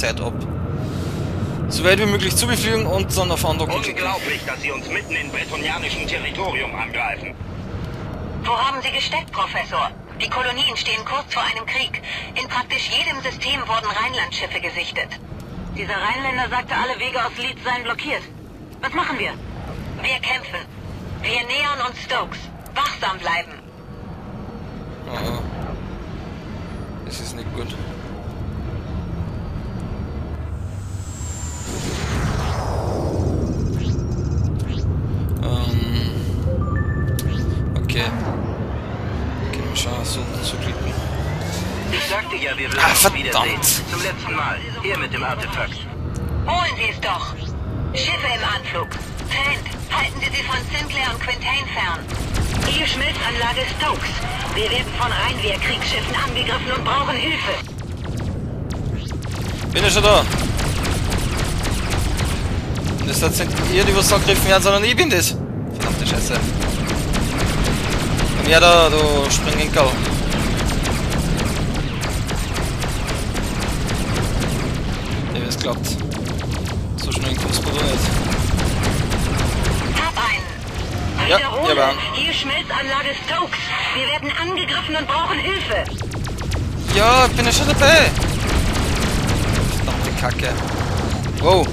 Zeit ab. So weit wie möglich zu befliegen und dann auf Andocken. Unglaublich, dass Sie uns mitten in bretonianischem Territorium angreifen. Wo haben Sie gesteckt, Professor? Die Kolonien stehen kurz vor einem Krieg. In praktisch jedem System wurden Rheinlandschiffe gesichtet. Dieser Rheinländer sagte, alle Wege aus Leeds seien blockiert. Was machen wir? Wir kämpfen. Wir nähern uns Stokes. Wachsam bleiben. Aha. Das ist nicht gut. Verdammt. wiedersehen. Zum letzten Mal. Hier mit dem Artefakt. Holen Sie es doch. Schiffe im Anflug. Trent, halten Sie sie von Sinclair und Quintain fern. Die Schmelzanlage Stokes. Wir werden von Rheinwehr-Kriegsschiffen angegriffen und brauchen Hilfe. Bin ich schon da? Das hat nicht ihr, die was angegriffen werden, sondern ich bin das. Verdammte Scheiße. Komm her da, du Springenkerl. Ja, wie es klappt. So schnell kommst du nicht. Hab einen. Ja, ja, aber- Hier Schmelzanlage Stokes. Wir werden angegriffen und brauchen Hilfe. Ja, ich bin ja schon dabei. Verdammte Kacke. Wow.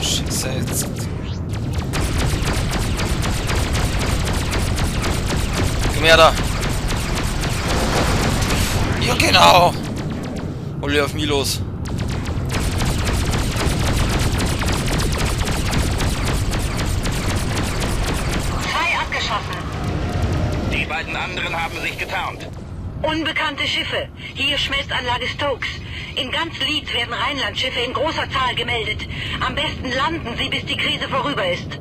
Scheiße, jetzt. Komm her da. Ja, genau. Hol auf mich los. Zwei abgeschossen. Die beiden anderen haben sich getarnt. Unbekannte Schiffe. Hier Schmelzanlage Stokes. In ganz Leeds werden Rheinlandschiffe in großer Zahl gemeldet. Am besten landen sie, bis die Krise vorüber ist.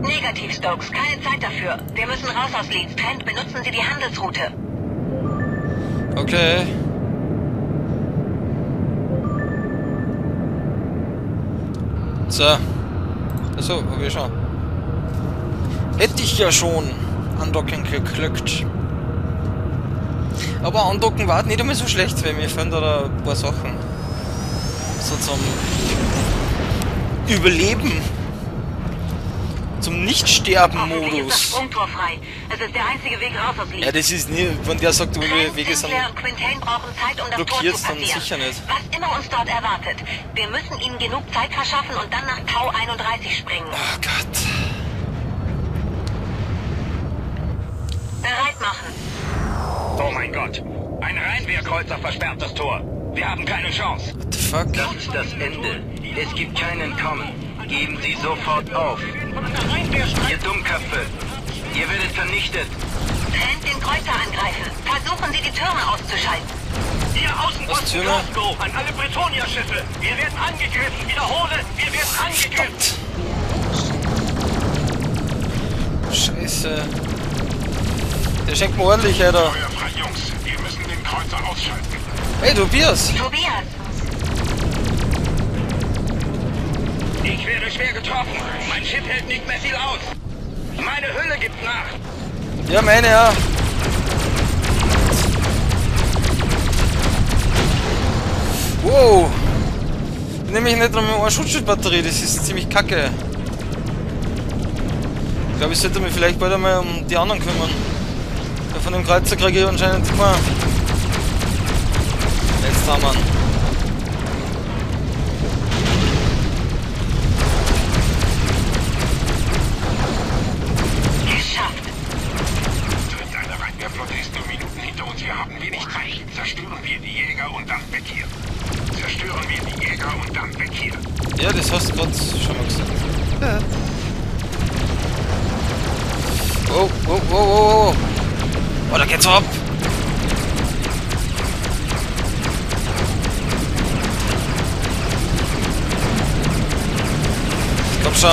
Negativ, Stokes. Keine Zeit dafür. Wir müssen raus aus Leeds. Trent, benutzen Sie die Handelsroute. Okay. So. Achso, ich schon. Hätte ich ja schon andocken geglückt. Aber andocken war nicht einmal so schlecht, weil mir fehlen da ein paar Sachen. So zum Überleben. Zum Nicht-Sterben-Modus. Sprungtor frei. Es ist der einzige Weg raus aus Leeds. Ja, das ist nie, wenn der sagt, Trent, Wege sind. Um blockiert, dann sicher nicht. Was immer uns dort erwartet. Wir müssen ihnen genug Zeit verschaffen und dann nach Tau 31 springen. Oh Gott. Bereit machen. Oh mein Gott. Ein Rheinwehrkreuzer versperrt das Tor. Wir haben keine Chance. What the fuck? Das ist das Ende. Es gibt kein Entkommen. Geben Sie sofort auf. Ihr Dummköpfe. Ihr werdet vernichtet. Trent den Kreuzer angreifen. Versuchen Sie, die Türme auszuschalten. Ihr Außenposten? Glasgow an alle Bretonia-Schiffe. Wir werden angegriffen. Wiederhole, wir werden angegriffen. Scheiße. Der schenkt mir ordentlich, Alter. Feuerfrei, Jungs. Wir müssen den Kreuzer ausschalten. Hey, Tobias. Tobias, Ich werde schwer getroffen. Mein Schiff hält nicht mehr viel aus. Meine Hülle gibt nach. Ja, meine, ja. Wow. Nehme ich nicht einmal eine Schutzschildbatterie, das ist ziemlich kacke. Ich glaube, ich sollte mich vielleicht bald einmal um die anderen kümmern. Ja, von dem Kreuzer kriege ich anscheinend immer. Jetzt haben wir. Hast du gerade schon mal gesagt. Ja. Oh, oh, oh, oh, oh. Oh, da geht's ab. Komm schon.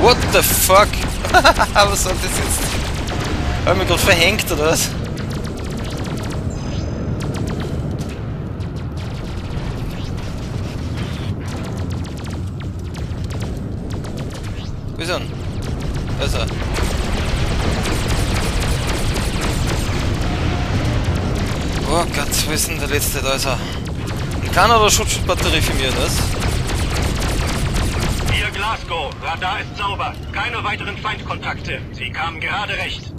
What the fuck? was soll das jetzt? Hab ich mich gerade verhängt oder was? Ist er? Da ist er. Oh Gott, wo ist denn der letzte? Da ist er. Keiner der Schutzbatterie für mir, das? Hier Glasgow, Radar ist sauber. Keine weiteren Feindkontakte. Sie kamen gerade recht.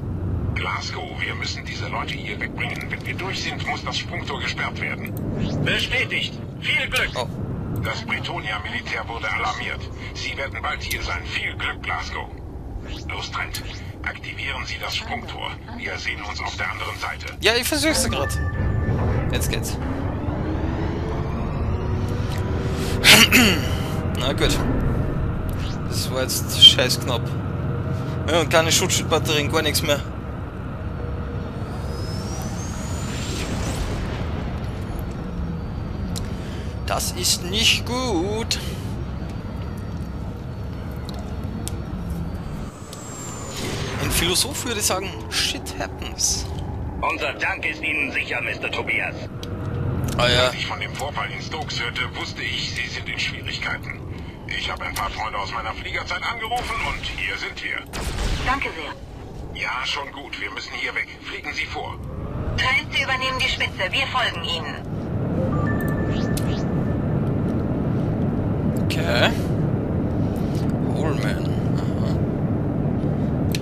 Glasgow, wir müssen diese Leute hier wegbringen. Wenn wir durch sind, muss das Sprungtor gesperrt werden. Bestätigt. Viel Glück. Oh. Das Bretonia-Militär wurde alarmiert. Sie werden bald hier sein. Viel Glück, Glasgow. Los, Trent. Aktivieren Sie das Sprungtor. Wir sehen uns auf der anderen Seite. Ja, ich versuch's gerade. Jetzt geht's. Na gut. Das war jetzt scheiß knapp. Ja, und keine Schutzbatterien, gar nichts mehr. Das ist nicht gut. Ein Philosoph würde sagen, shit happens. Unser Dank ist Ihnen sicher, Mr. Tobias. Ah ja, Als ich von dem Vorfall in Stokes hörte, wusste ich, Sie sind in Schwierigkeiten. Ich habe ein paar Freunde aus meiner Fliegerzeit angerufen und hier sind wir. Danke sehr. Ja, schon gut. Wir müssen hier weg. Fliegen Sie vor. Trent, Sie übernehmen die Spitze. Wir folgen Ihnen. Okay. Holman. Aha.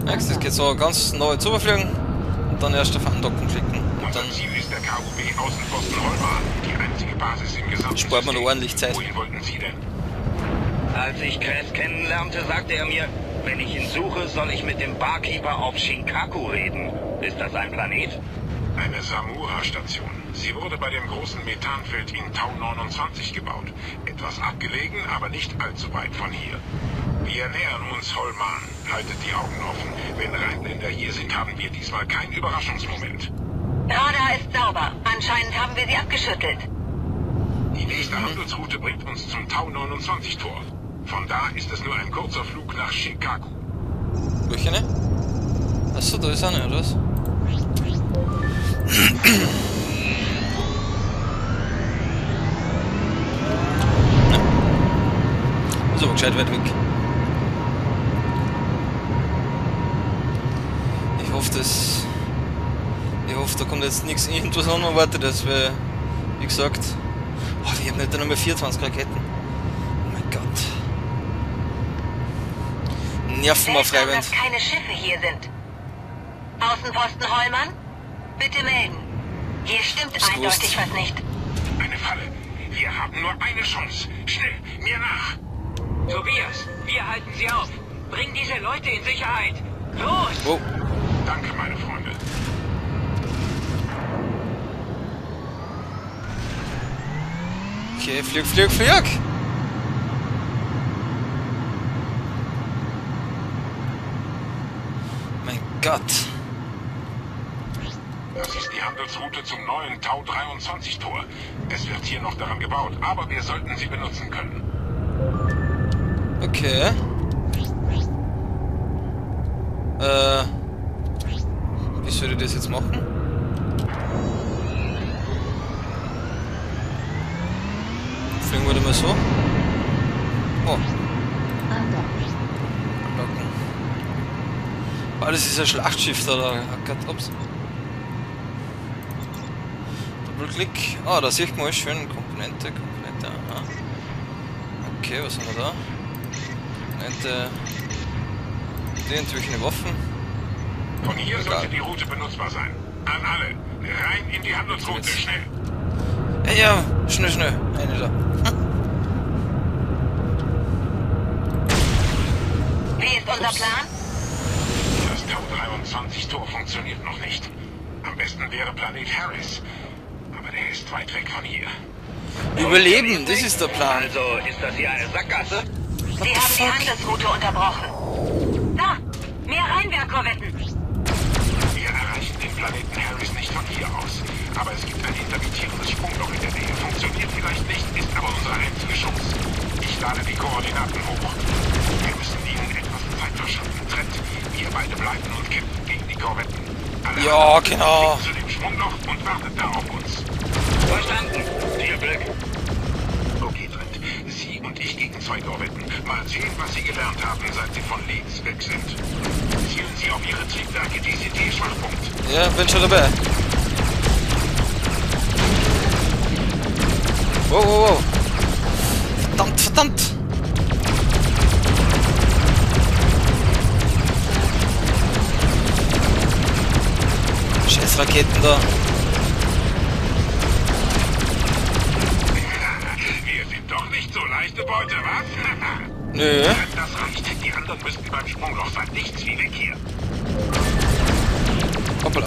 Nächstes geht so ganz neu zu überfliegen und dann erst auf Andocken klicken. Und dann Ziel ist der KUB Außenposten Holman. Die einzige Basis im gesamten Spart man ordentlich Zeit. Wohin wollten Sie denn? Als ich Chris kennenlernte, sagte er mir, wenn ich ihn suche, soll ich mit dem Barkeeper auf Shinkaku reden. Ist das ein Planet? Eine Samura-Station. Sie wurde bei dem großen Methanfeld in Tau 29 gebaut. Etwas abgelegen, aber nicht allzu weit von hier. Wir nähern uns Holman. Haltet die Augen offen. Wenn Rheinländer hier sind, haben wir diesmal keinen Überraschungsmoment. Radar ist sauber. Anscheinend haben wir sie abgeschüttelt. Die nächste Handelsroute bringt uns zum Tau 29 Tor. Von da ist es nur ein kurzer Flug nach Shinkaku. welche ne? Achso, da ist eine, oder was? Aber gescheit weit weg. Ich hoffe, das. Ich hoffe, da kommt jetzt nichts irgendwas Unerwartetes, weil, wie gesagt, oh, wir haben nicht mehr 24 Raketen. Oh mein Gott. Nerven mal frei, Seltsam, wenn's. dass keine Schiffe hier sind. Außenposten Hollmann? Bitte melden. Hier stimmt Ist eindeutig was nicht. Eine Falle. Wir haben nur eine Chance. Schnell, mir nach. Tobias, wir halten Sie auf. Bring diese Leute in Sicherheit. Los! Oh, Danke, meine Freunde. okay, flieg, flieg, flieg! Mein Gott. Handelsroute zum neuen Tau 23 Tor. Es wird hier noch daran gebaut, aber wir sollten sie benutzen können. Okay. Äh. Wie soll ich das jetzt machen? Fliegen wir da mal so? Oh. Locken. Ah, das ist ein Schlachtschiff da. da. Oh ups. Doppelklick. Ah, da sieht man schön Komponente, Komponente, aha. Okay, was haben wir da? Komponente. Die entwickeln Waffen. Von hier Egal. sollte die Route benutzbar sein. An alle. Rein in die Handelsroute, schnell. Ja, ja, schnell, schnell. Eine da. Wie ist unser Ups. Plan? Das Tau 23 Tor funktioniert noch nicht. Am besten wäre Planet Harris. Ist weit weg von hier. Überleben, das ist der Plan. Also, ist das hier eine Sackgasse? Sie haben die Handelsroute unterbrochen. Da! Mehr Rheinwerkkorvetten! Wir erreichen den Planeten Harris nicht von hier aus. Aber es gibt ein intermittierendes Sprungloch in der Nähe. Funktioniert vielleicht nicht, ist aber unsere einzige Chance. Ich lade die Koordinaten hoch. Wir müssen ihnen etwas Zeit verschaffen. Trent, wir beide bleiben und kämpfen gegen die Korvetten. Alle Ja, genau. zu dem Sprungloch und wartet da auf uns. Verstanden. Viel Glück. Okay, Trent. Sie und ich gegen zwei Korvetten. Mal sehen, was Sie gelernt haben, seit Sie von Leeds weg sind. Zielen Sie auf Ihre Triebwerke, DCT-Schwachpunkt. Ja, bin schon dabei. Wow, wow, wow. Verdammt, verdammt. Scheiß Raketen da. Nö. das reicht. Die anderen müssten beim Sprungloch sein. Nichts wie weg hier. Hoppla.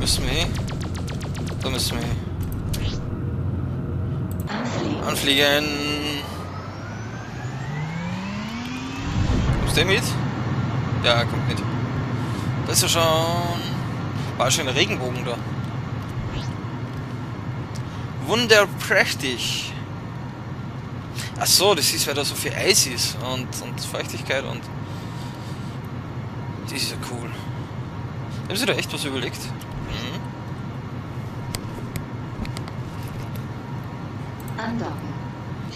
Müssen wir hin? Da müssen wir hin. Anfliegen. Kommst du mit? Ja, er kommt mit. Da ist ja schon... War schon ein Regenbogen da. Wunderprächtig. Ach so, das ist, weil da so viel Eis ist und, und Feuchtigkeit und... Das ist ja cool. Haben Sie da echt was überlegt? Mhm. Andocken.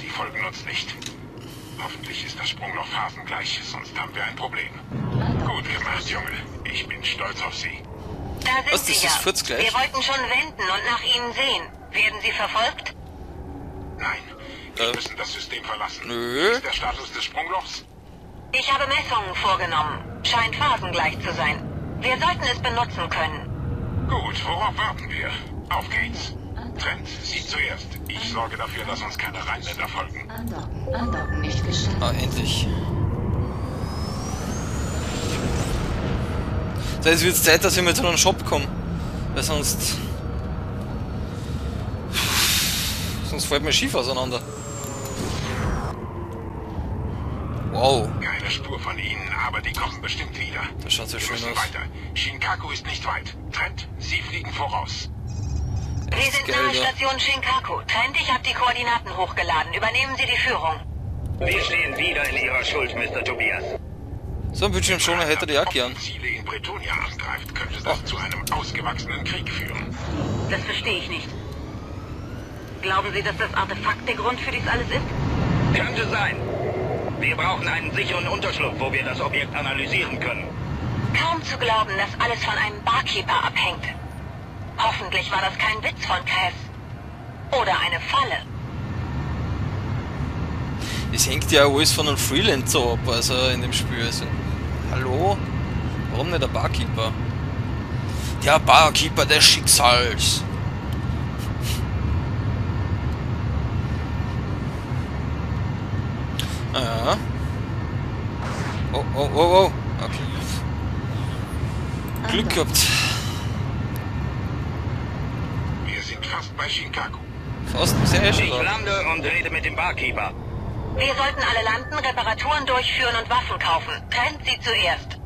Sie folgen uns nicht. Hoffentlich ist das Sprungloch phasengleich, sonst haben wir ein Problem. Gut gemacht, Junge. Ich bin stolz auf Sie. Da sind Was, Sie das ja. ist Furzgleich? Wir wollten schon wenden und nach Ihnen sehen. Werden Sie verfolgt? Nein, wir Äh. müssen das System verlassen. Nö. Ist der Status des Sprunglochs? Ich habe Messungen vorgenommen. Scheint phasengleich zu sein. Wir sollten es benutzen können. Gut, worauf warten wir? Auf geht's. Trent, Sie zuerst. Ich sorge dafür, dass uns keine Rheinländer folgen. Andocken. Andocken nicht gestattet. Ah, endlich. So, jetzt wird es Zeit, dass ich mal zu einem Shop komme. Weil sonst... Sonst fällt mein Schiff auseinander. Wow, Keine Spur von ihnen, aber die kommen bestimmt wieder. das schaut so Wir schön müssen aus. weiter. Shinkaku ist nicht weit. Trent, Sie fliegen voraus. Wir sind nahe. Station Shinkaku. Trent, ich habe die Koordinaten hochgeladen. Übernehmen Sie die Führung. Wir stehen wieder in Ihrer Schuld, Mr. Tobias. So ein Bildschirmschoner hätte die gern. Wenn Ziele in Bretonia angreift, könnte das zu einem ausgewachsenen Krieg führen. Das verstehe ich nicht. Glauben Sie, dass das Artefakt der Grund für dies alles ist? Könnte sein. Wir brauchen einen sicheren Unterschlupf, wo wir das Objekt analysieren können. Kaum zu glauben, dass alles von einem Barkeeper abhängt. Hoffentlich war das kein Witz von Cass. Oder eine Falle. Es hängt ja alles von einem Freelancer ab, also in dem Spiel. Also, hallo? Warum nicht der Barkeeper? Der Barkeeper des Schicksals. Ja. Oh, oh, oh, oh. Okay. Glück gehabt. Wir sind fast bei Shinkaku. Fast sehr eh schon Ich lande und rede mit dem Barkeeper. Wir sollten alle landen, Reparaturen durchführen und Waffen kaufen. Trennt sie zuerst.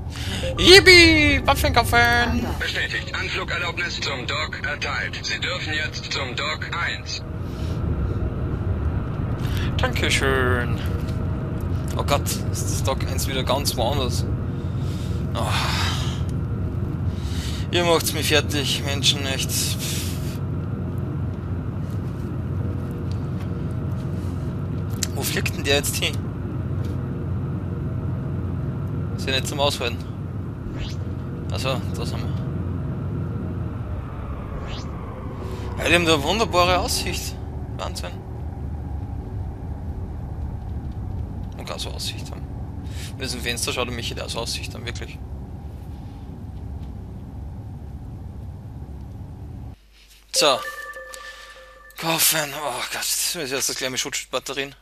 Yippie! Waffen kaufen! Bestätigt. Anflugerlaubnis zum Dock erteilt. Sie dürfen jetzt zum Dock 1. Dankeschön. Oh Gott, ist das Dock 1 wieder ganz woanders. Oh. Ihr macht's mich fertig, Menschen, echt. Wo fliegt denn der jetzt hin? Ist ja nicht zum Aushalten. Also, da sind wir. Ja, die haben da wunderbare Aussicht. Wahnsinn. Kann so Aussicht haben. Mit diesem Fenster schaut mich da so Aussicht an, wirklich. So. Kaufen. Oh Gott, das ist jetzt das gleich mit Schutzbatterien.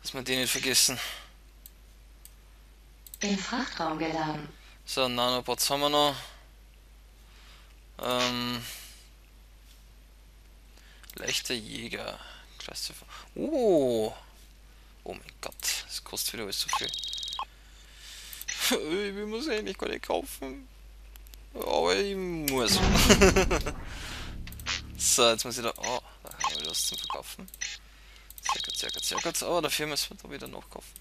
Dass wir die nicht vergessen. In Frachtraum geladen. So, Nanobots haben wir noch. Ähm. Leichter Jäger. Klasse. Oh! Oh mein Gott, das kostet wieder alles so viel. Ich muss eigentlich gar nicht kaufen. Aber ich muss. so, jetzt muss ich da. Oh, da haben wir was zum Verkaufen. Sehr gut, sehr gut, sehr gut. Aber dafür müssen wir da wieder noch kaufen.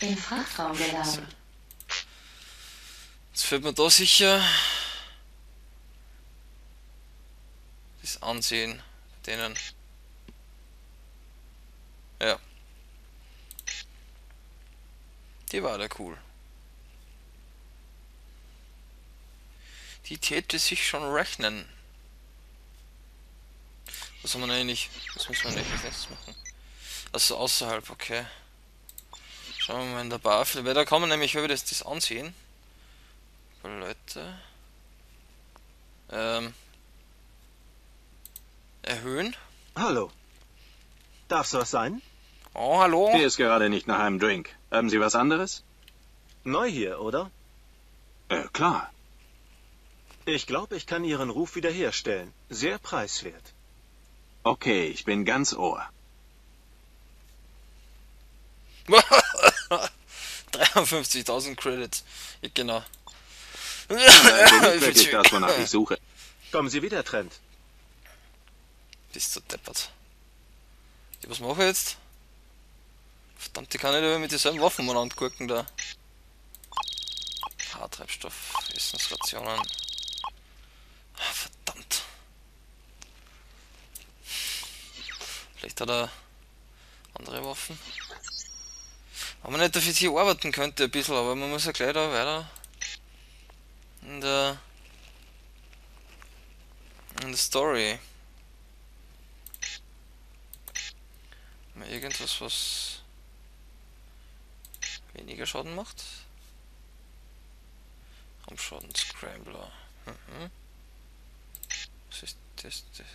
In Frachtraum geladen. Jetzt fällt mir da sicher das Ansehen denen. Ja. Die war da cool. Die täte sich schon rechnen. Was haben wir denn eigentlich? Was wir denn eigentlich als nächstes machen? Also außerhalb, okay. Schauen wir mal in der Bar. Weil da kann man nämlich über das, das ansehen. Leute. Ähm. Erhöhen. Hallo. Darf's was sein? Oh, hallo. Mir ist gerade nicht nach einem Drink. Haben Sie was anderes? Neu hier, oder? Äh, klar. Ich glaube, ich kann Ihren Ruf wiederherstellen. Sehr preiswert. Okay, ich bin ganz Ohr. 53.000 Credits. Ja, genau. Also nicht wirklich das, wonach ich suche. Kommen Sie wieder, Trent. Bist so deppert. Ja, was mache ich jetzt? Verdammt, die kann ich nicht mit dieselben Waffen mal angucken da. Haartreibstoff, Essensrationen. Ah, Verdammt. Vielleicht hat er andere Waffen. Wenn man nicht dafür hier arbeiten könnte ein bisschen, aber man muss ja gleich da weiter in der in der Story. Irgendwas, was weniger Schaden macht. Raumschaden Scrambler. Mhm. Was ist das? das?